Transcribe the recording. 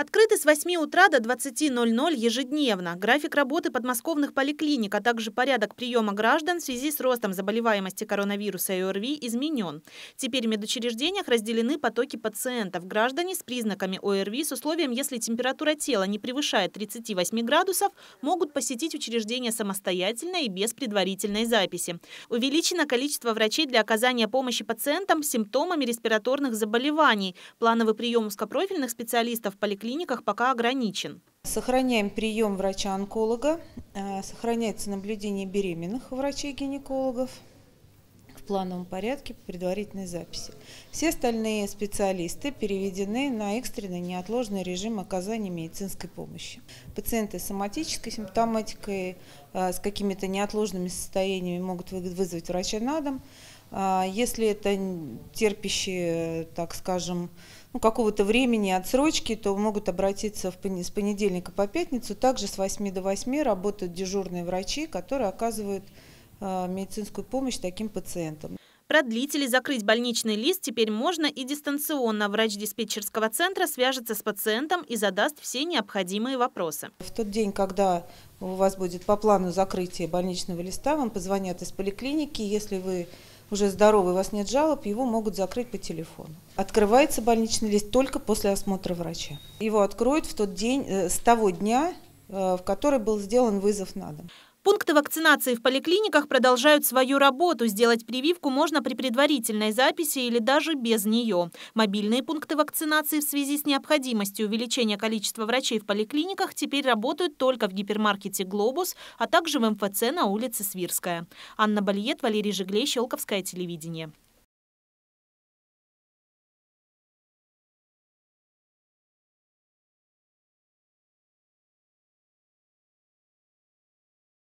Открыты с 8 утра до 20.00 ежедневно. График работы подмосковных поликлиник, а также порядок приема граждан в связи с ростом заболеваемости коронавируса и ОРВИ изменен. Теперь в медучреждениях разделены потоки пациентов. Граждане с признаками ОРВИ с условием, если температура тела не превышает 38 градусов, могут посетить учреждение самостоятельно и без предварительной записи. Увеличено количество врачей для оказания помощи пациентам с симптомами респираторных заболеваний. Плановый прием узкопрофильных специалистов в поликлиниках клиниках пока ограничен. Сохраняем прием врача-онколога, э, сохраняется наблюдение беременных врачей-гинекологов в плановом порядке по предварительной записи. Все остальные специалисты переведены на экстренный неотложный режим оказания медицинской помощи. Пациенты с соматической симптоматикой, э, с какими-то неотложными состояниями могут вызвать врача на дом. А если это терпящие, так скажем, ну, какого-то времени отсрочки, то могут обратиться в пон... с понедельника по пятницу. Также с 8 до 8 работают дежурные врачи, которые оказывают э, медицинскую помощь таким пациентам. Продлить или закрыть больничный лист теперь можно и дистанционно. Врач диспетчерского центра свяжется с пациентом и задаст все необходимые вопросы. В тот день, когда у вас будет по плану закрытие больничного листа, вам позвонят из поликлиники. Если вы уже здоровый, у вас нет жалоб, его могут закрыть по телефону. Открывается больничный лист только после осмотра врача. Его откроют в тот день, э, с того дня, э, в который был сделан вызов на дом. Пункты вакцинации в поликлиниках продолжают свою работу. Сделать прививку можно при предварительной записи или даже без нее. Мобильные пункты вакцинации в связи с необходимостью увеличения количества врачей в поликлиниках теперь работают только в гипермаркете «Глобус», а также в МФЦ на улице Свирская. Анна Бальет, Валерий Жиглей, Щелковское телевидение.